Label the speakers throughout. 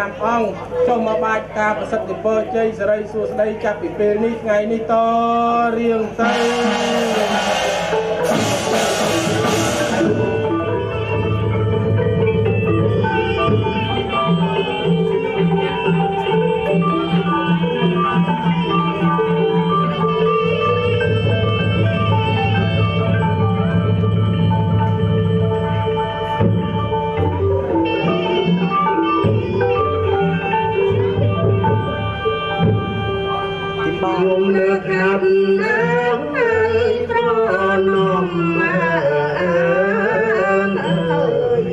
Speaker 1: 5អង្គចុះមកបាចការប្រសិទ្ធពរជ័យសិរីសួស្តីចាប់ពីពេលនេះថ្ងៃនេះតរៀងទៅ
Speaker 2: ខ្ញុំលើកហាត់ដើមអើយត្រនំអើយ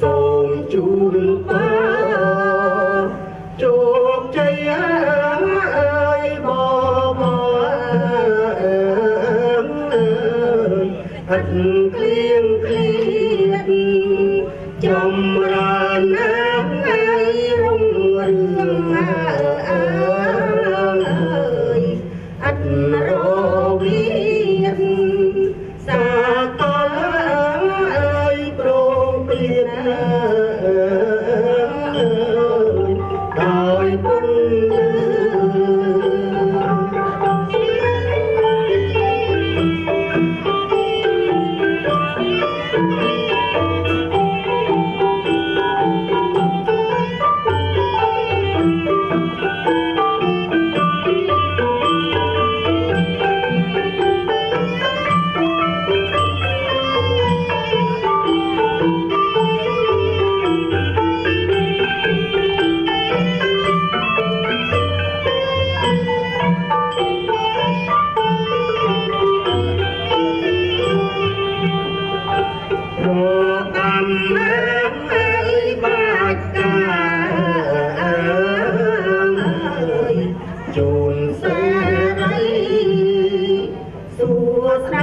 Speaker 2: សូមជូនពរជោគជ័យអើយបបអើយអត់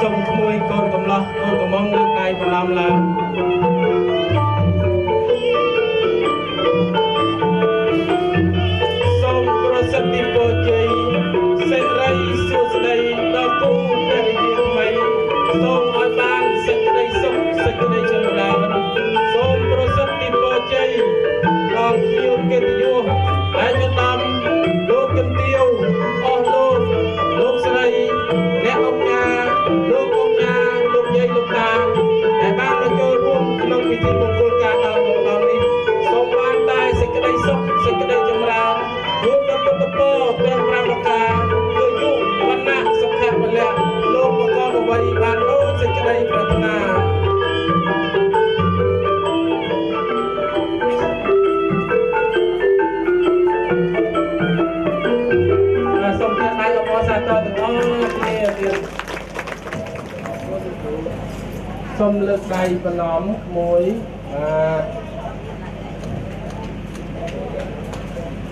Speaker 2: សូម
Speaker 1: ក្មួយកូនកំឡោះកូនកំងលើកដៃប្រឡំឡើង សេចក្តីប្រាថ្នាបាទសូមផ្ទះដៃអបអរសាទរទាំងអស់គ្នាទៀតសូមលើកដៃប្រណម្យមួយបាទ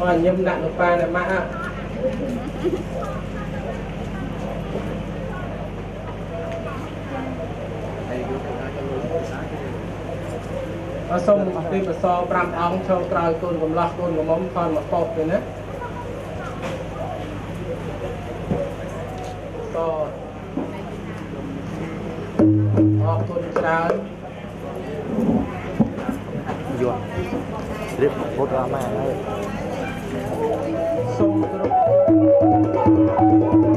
Speaker 1: បាទញឹមដាក់នៅប៉ាអ្នកម៉ាក់អ่ะអរ សូមពីបស5អង្គចូលក្រោយកូនកំឡោះកូនកំមុំថនមកប៉ុបទៅណាក៏អរគុណច្រើន
Speaker 3: យន់រៀបពុទ្ធរាមាហើយ
Speaker 1: សូមគោរព